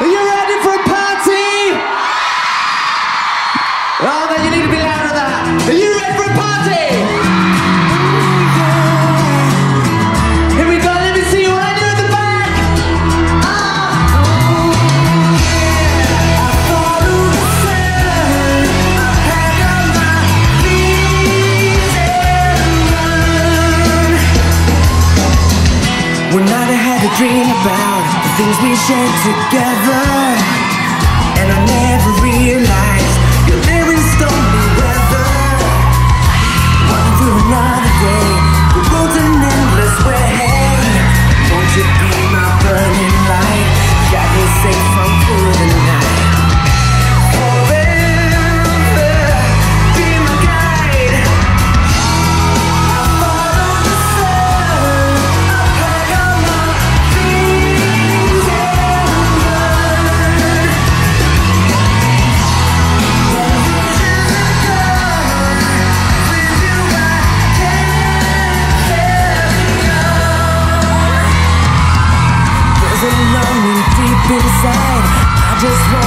Are you ready One night I had a dream about the things we shared together, and I never realized beside. I just want.